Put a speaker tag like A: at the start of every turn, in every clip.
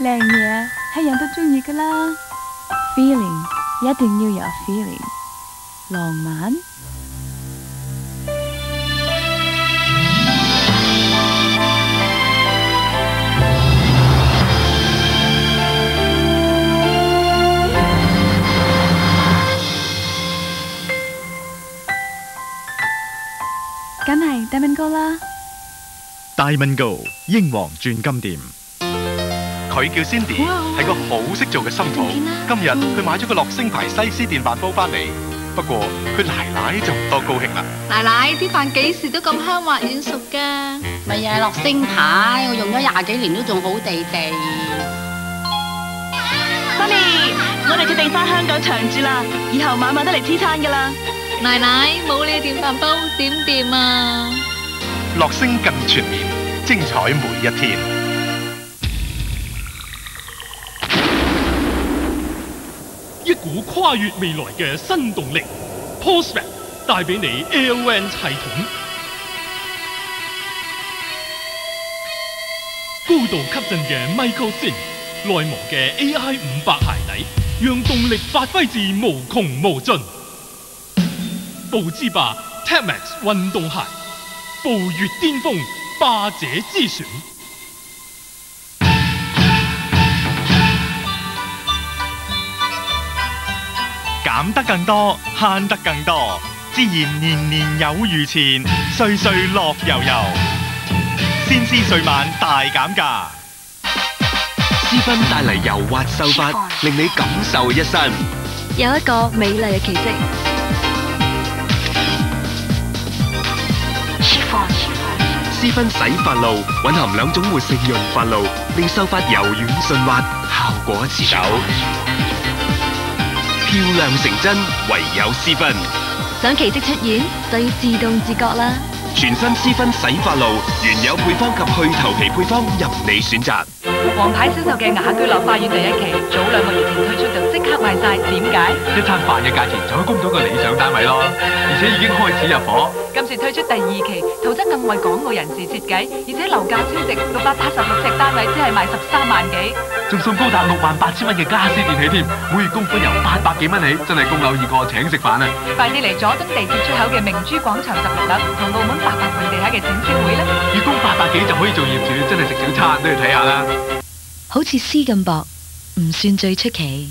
A: 靓嘢係人都中意噶啦，feeling 一定要有 feeling，浪漫。梗係大文哥啦，
B: 大蚊高英皇鑽金店，佢叫 Cindy，係個好識做嘅心抱。今日佢買咗個樂星牌西施電飯煲翻嚟，不過佢奶奶就唔多高興啦。
C: 奶奶啲飯幾時都咁香滑軟熟噶？
D: 咪又係樂星牌，我用咗廿幾年都仲好地地。
E: 妈咪，我哋決定翻香港長住啦，以後晚晚都嚟黐餐噶啦。
C: 奶奶冇你電飯煲點掂啊？
B: 樂星更全面，精彩每一天。
F: 一股跨越未來嘅新動力，Postman 帶俾你 AON 系統，高度吸震嘅 Micro SIM，內磨嘅 AI 五百鞋底，讓動力發揮至無窮無盡。步之霸 Tapmax 運動鞋，步越巅峰，霸者之選。
B: 得更多，慳得更多，自然年年有餘錢，歲歲樂悠悠。先施歲晚大減價，
G: 絲分帶嚟柔滑秀髮，令你感受一身。
H: 有一個美麗嘅奇蹟。
G: 絲分洗髮露混含兩種活性潤髮露，令秀髮柔軟順滑，效果持久。漂亮成真，唯有私分。
H: 想奇迹出现，就要自动自觉啦。
G: 全新私分洗发露，原有配方及去头皮配方任你选择。
I: 王牌销售嘅雅居乐花园第一期，早两个月前推出就晒，點解？
J: 一餐飯嘅價錢就可以供到個理想單位咯，而且已經開始入伙。
I: 今次推出第二期，圖則更為港澳人士設計，而且樓價超值，六百八十六尺單位只係賣十三萬幾，
J: 仲送高達六萬八千蚊嘅家私電器添，每月供款由八百幾蚊起，真係供樓易過請食飯啊！
I: 快啲嚟佐敦地鐵出口嘅明珠廣場十六樓同澳門八百倍地下嘅展銷會啦！
J: 月供八百幾就可以做業主，真係食小餐都要睇下啦！
H: 好似絲咁薄，唔算最出奇，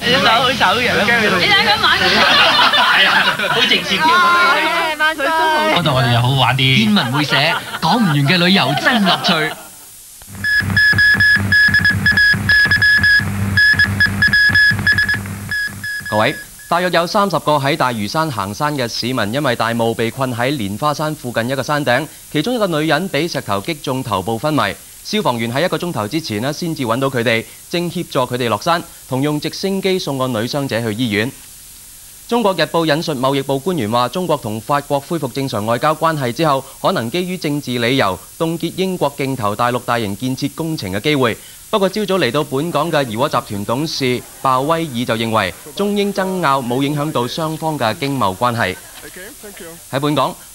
E: 你手好手樣，你睇佢玩
K: 係啊，好直接添。
E: 萬歲都
K: 嗰度我哋又好玩啲，天文會寫講唔完嘅旅遊真樂趣。
L: 各位，大約有三十個喺大嶼山行山嘅市民，因為大霧被困喺蓮花山附近一個山頂，其中一個女人俾石頭擊中頭部昏迷。消防員喺一個鐘頭之前呢，先至揾到佢哋，正協助佢哋落山，同用直升機送個女傷者去醫院。中國日報引述貿易部官員話：中國同法國恢復正常外交關係之後，可能基於政治理由凍結英國競投大陸大型建設工程嘅機會。不過，朝早嚟到本港嘅怡和集團董事鮑威爾就認為，中英爭拗冇影響到雙方嘅經貿關係。喺本港